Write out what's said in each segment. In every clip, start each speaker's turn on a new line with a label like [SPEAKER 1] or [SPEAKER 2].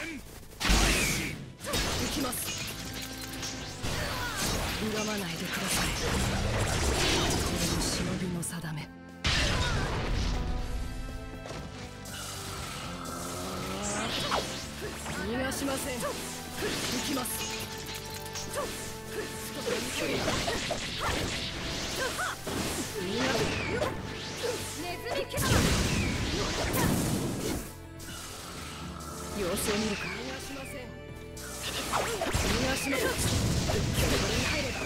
[SPEAKER 1] 行きます。恨まないでください。これも忍びの定め。逃がしません。行きます。逃が様子を見るか。逃がしません逃がしません距離に入れば距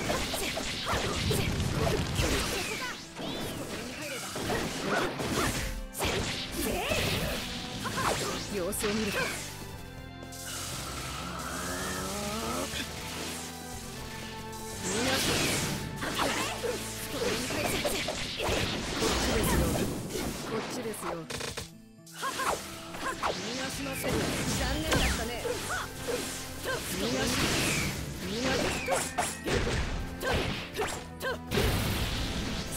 [SPEAKER 1] 離に入れば様子を見るか。逃がし懐に入れこっちですよこっちですよ逃がしません残念だったね逃がし逃がし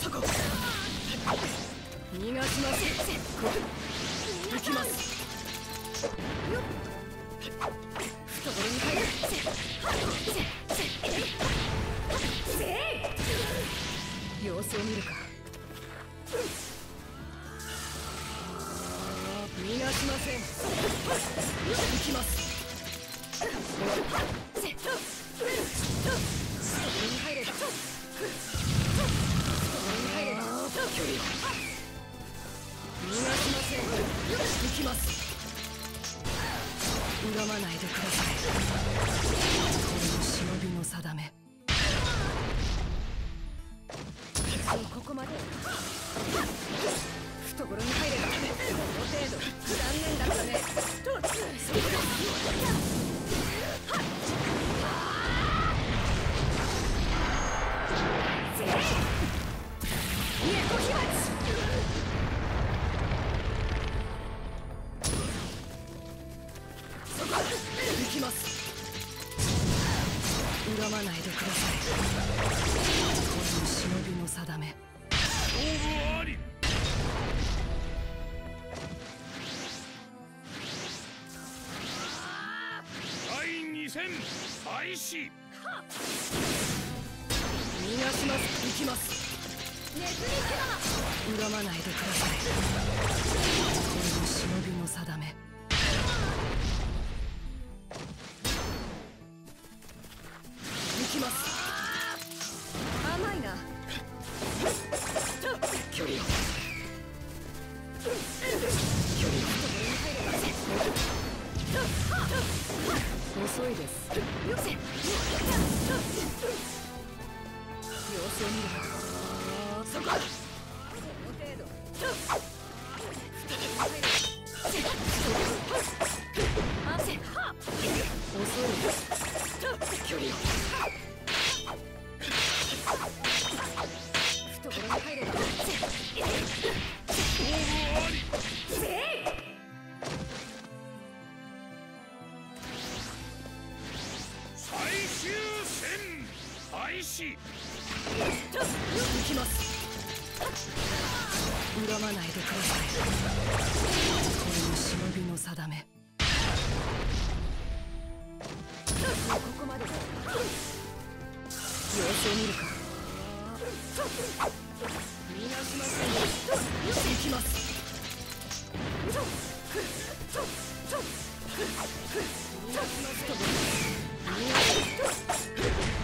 [SPEAKER 1] そこ逃がしませんこ行きます懐に入る様子を見るか。ません行きますそこに入ればそこに入れば距離を逃がしまでくださいこれも忍びの定めここまで。懐に入れば。この程度残念だったねそこ猫飛沫そこ行きます。恨まないでください。これも忍びの定め。
[SPEAKER 2] 勝負あり第2戦開始
[SPEAKER 1] 逃がします。行きます。
[SPEAKER 3] ネズミキャラ
[SPEAKER 1] 恨まないでください遅いです。様子を見るそこ
[SPEAKER 2] 開始
[SPEAKER 1] 行きます。恨まないでください。これも忍びの定め。ここまで様子を見るか。逃がしません行きます逃がしません